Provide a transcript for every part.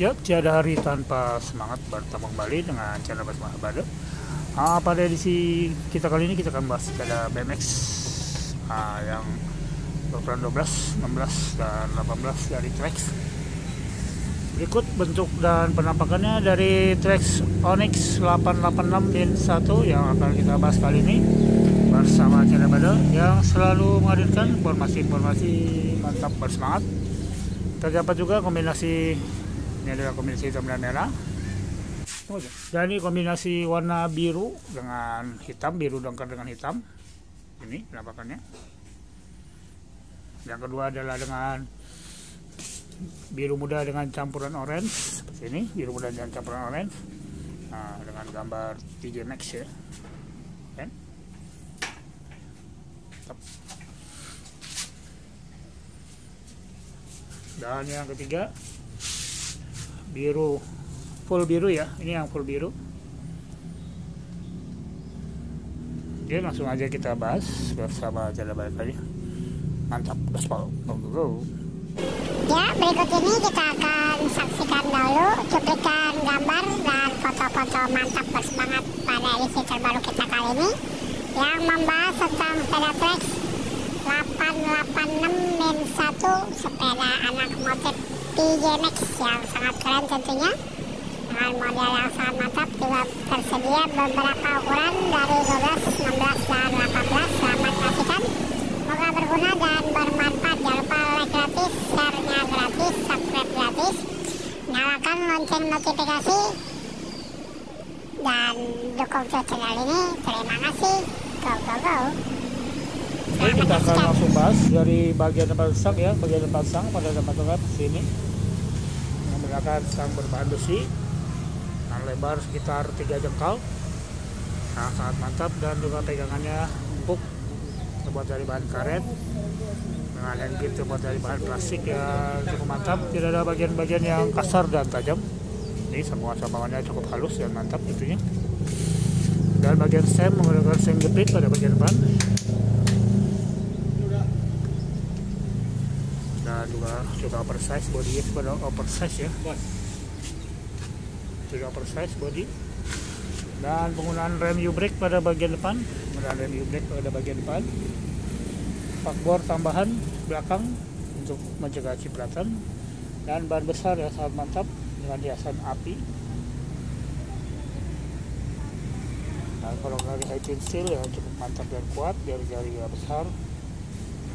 Ya, tiada hari tanpa semangat bertemu kembali dengan channel Basmah Bade. Ah, pada edisi kita kali ini kita akan bahas pada BMX ah, yang berukuran 12, 16, dan 18 dari Trax. Berikut bentuk dan penampakannya dari Trax Onyx 886 Din 1 yang akan kita bahas kali ini bersama channel Bade yang selalu menghadirkan informasi-informasi mantap bersemangat. Terdapat juga kombinasi ini adalah kombinasi hitam dan merah. Dan ini kombinasi warna biru dengan hitam biru dongker dengan hitam. Ini penampakannya. Yang kedua adalah dengan biru muda dengan campuran orange. Seperti ini biru muda dengan campuran orange. Nah, dengan gambar TJ Max ya. Dan yang ketiga biru. Full biru ya? Ini yang full biru. Oke langsung aja kita bahas bersama jalan balik lagi mantap gaspol go. Go Ya, berikut ini kita akan saksikan dulu cuplikan gambar dan foto-foto mantap bersemangat pada edisi terbaru kita kali ini yang membahas tentang sepeda Trax 886 Min 1 sepeda anak motif PJ Max yang sangat keren tentunya. Dengan model yang sangat mantap juga tersedia beberapa ukuran dari 12, 16, dan 18 selamat kasihkan semoga berguna dan bermanfaat. Jangan lupa like gratis, share-nya gratis, subscribe gratis. Nyalakan lonceng notifikasi. Dan dukung channel ini. Terima kasih. Go go go Oke, kita akan langsung bahas dari bagian depan stang ya, bagian depan stang pada tempat tempat sini. Menggunakan stang berbahan besi dengan lebar sekitar 3 jengkal. Nah, sangat mantap dan juga pegangannya empuk. Terbuat dari bahan karet. Dengan handgrip terbuat dari bahan plastik yang cukup mantap. Tidak ada bagian-bagian yang kasar dan tajam. Ini semua sampahannya cukup halus dan mantap tentunya dan bagian stem menggunakan stem jepit pada bagian depan juga juga oversize body pada oversize ya. Juga oversize body. Dan penggunaan rem U-brake pada bagian depan. Penggunaan rem U-brake pada bagian depan. Fakbor tambahan belakang untuk mencegah cipratan. Dan ban besar yang sangat mantap dengan hiasan api. Dan kalau dari high steel yang cukup mantap dan kuat jari-jari yang besar.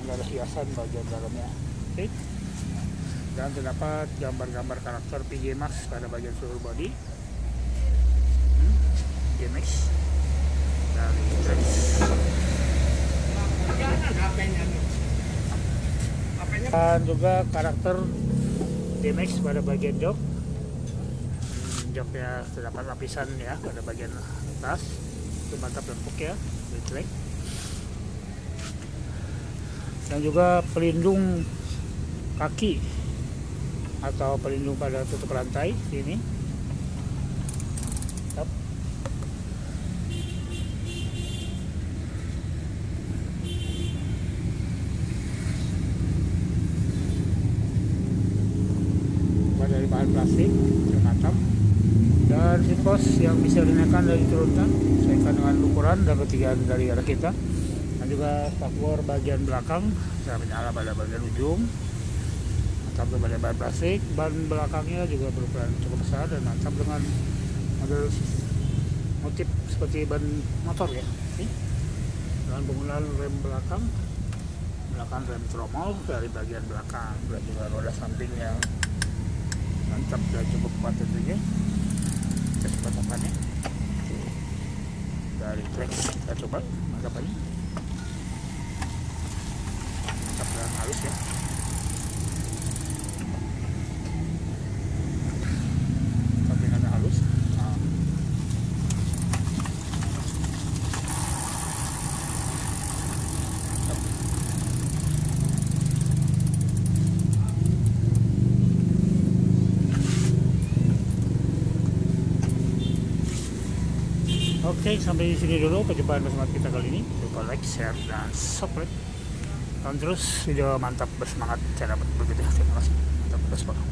Ada hiasan bagian dalamnya dan terdapat gambar-gambar karakter PJ Max pada bagian seluruh body. Hmm, dari Trax dan juga karakter DMX pada bagian jok. Hmm, joknya terdapat lapisan ya pada bagian atas. Itu mantap dan empuk ya dan juga pelindung kaki atau pelindung pada tutup rantai sini. Dari bahan plastik yang mantap. Dan pos yang bisa dinaikkan dan diturunkan sesuaikan dengan ukuran dan ketinggian dari arah kita. Dan juga spakbor bagian belakang bisa menyala pada bagian ujung mantap pada bahan plastik. Ban belakangnya juga berukuran cukup besar dan mantap dengan model motif seperti ban motor ya. Dengan penggunaan rem belakang. Belakang rem tromol dari bagian belakang. Dan juga roda samping yang mantap dan cukup kuat tentunya. Kita coba tampakannya dari Trax kita coba mantap ini mantap dan halus ya sampingannya halus nah. Oke, sampai di sini dulu perjumpaan bersama kita kali ini. Lupa like, share, dan subscribe. Dan terus video mantap bersemangat cara berbeda. Terima kasih. Mantap bersemangat.